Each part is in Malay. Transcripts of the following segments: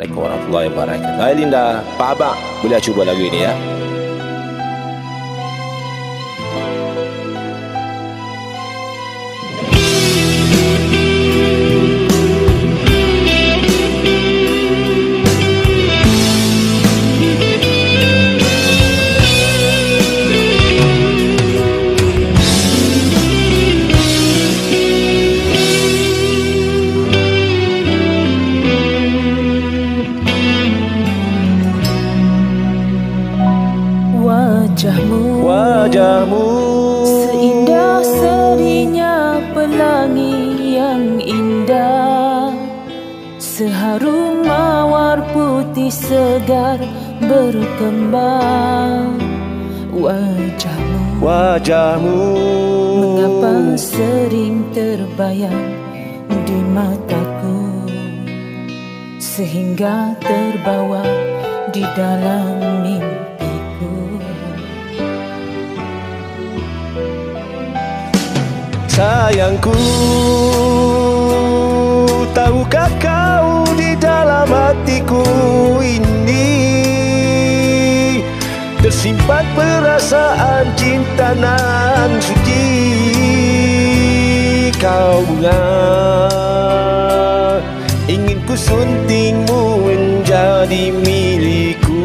Assalamualaikum warahmatullahi wabarakatuh. Hai Linda, Pak Abang, boleh cuba lagu ini ya? Wajahmu Wajahmu Seindah serinya pelangi yang indah. Seharum mawar putih segar berkembang. Wajahmu Wajahmu Mengapa sering terbayang di mataku? Sehingga terbawa di dalam mimpiku Sayangku. Tahukah kau di dalam hatiku ini Tersimpan perasaan cinta nan suci? Kau bunga Ingin ku suntingmu menjadi milikku.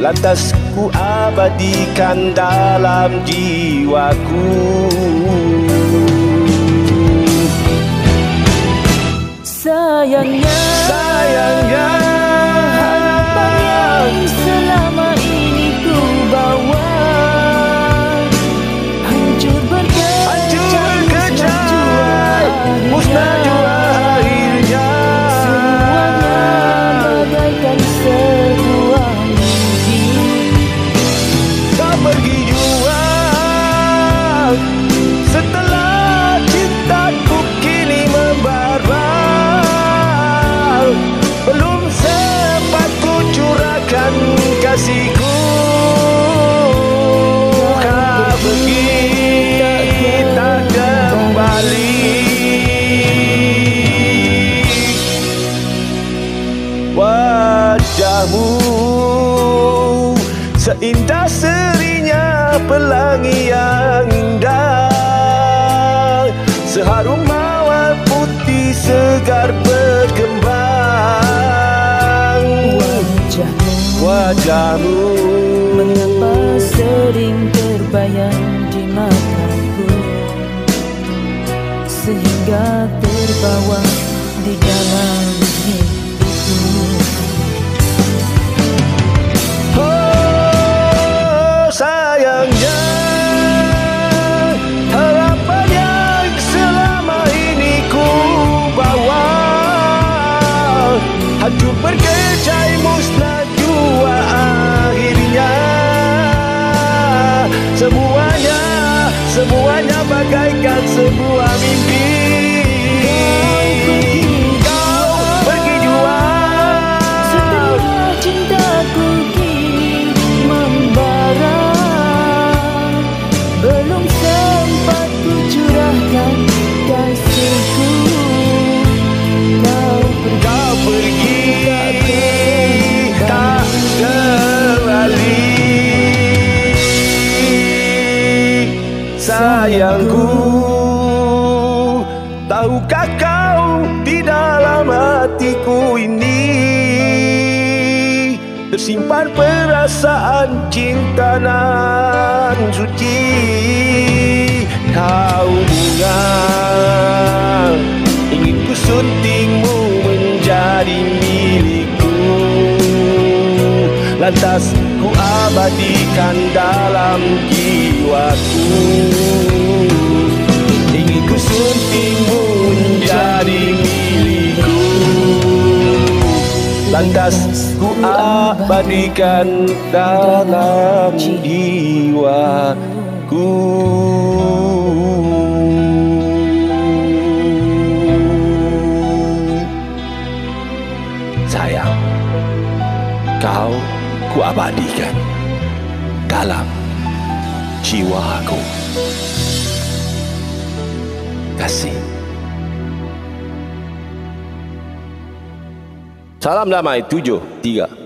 Lantas abadikan dalam jiwaku. Sayangnya Sayangnya pelangi yang indah. Seharum mawar putih segar berkembang Wajahmu Wajahmu Mengapa sering terbayang di mataku? Sehingga terbawa di dalam Sayangku. Tahukah kau di dalam hatiku ini Tersimpan perasaan cinta nan suci? Kau bunga Ingin ku suntingmu menjadi milikku. Lantas ku abadikan dalam jiwaku ku suntingmu menjadi milikku. Lantas ku abadikan dalam jiwaku. Sayang Kau ku abadikan dalam jiwaku Kasih Salam damai tujuh tiga.